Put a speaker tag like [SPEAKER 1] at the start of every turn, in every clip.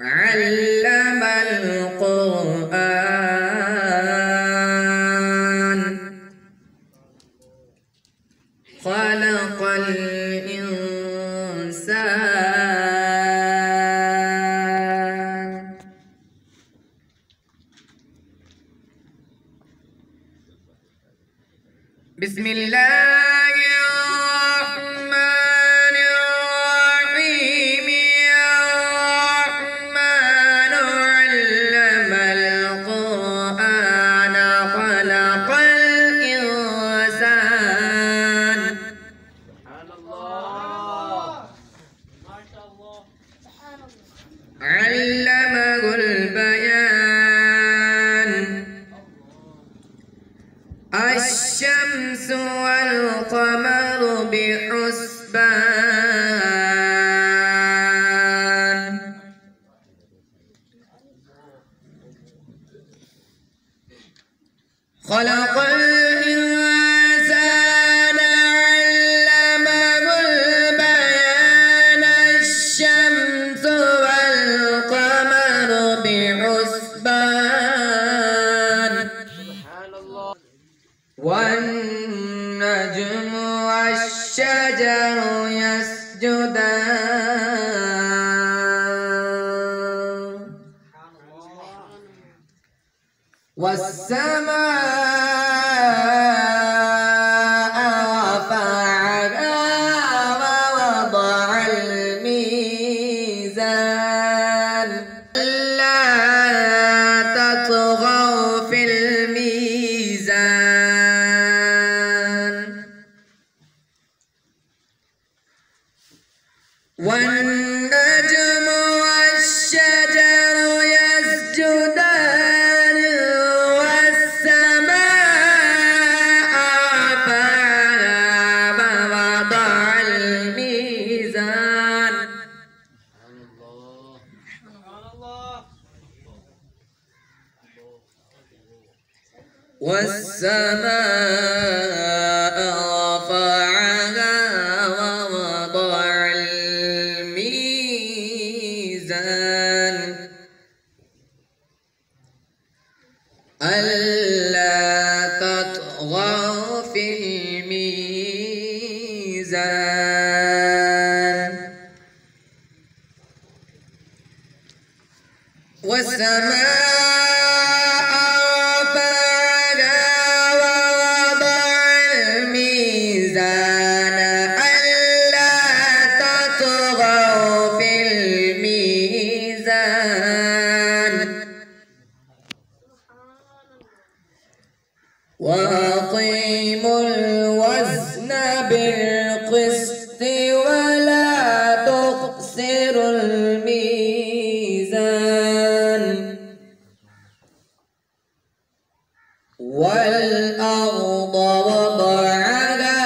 [SPEAKER 1] علم القرآن. خلق الإنسان. بسم الله الشمس والقمر بحسبان. خلق والنجم والشجر يسجدان والسماء والنجم والشجر يسجدان والسماء رفعها ووضع الميزان. والسماء ألا تطغوا في الميزان. والسماء وأقيموا الوزن بالقسط ولا تخسروا الميزان والأرض وضعها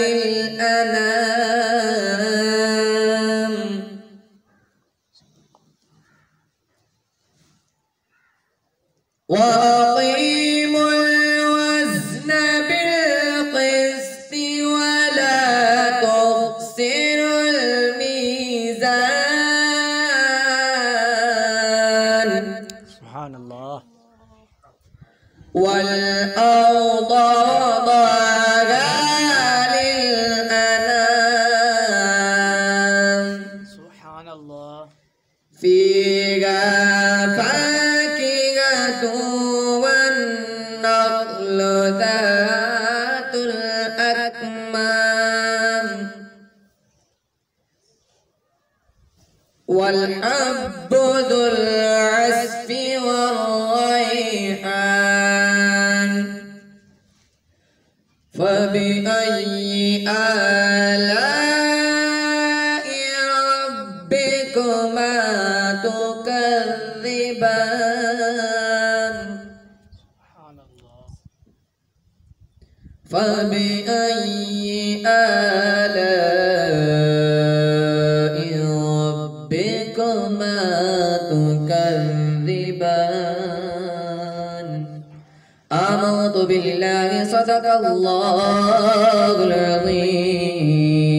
[SPEAKER 1] للأنام وأقيموا
[SPEAKER 2] سبحان الله.
[SPEAKER 1] والأرض وضعها للأنام.
[SPEAKER 2] سبحان الله.
[SPEAKER 1] فيها فاكهة والنخل ذات الأكمام. والحب ذو العسف فبأي آلاء ربكما تكذبان؟ فبأي آلاء آمنت بالله صدق الله العظيم.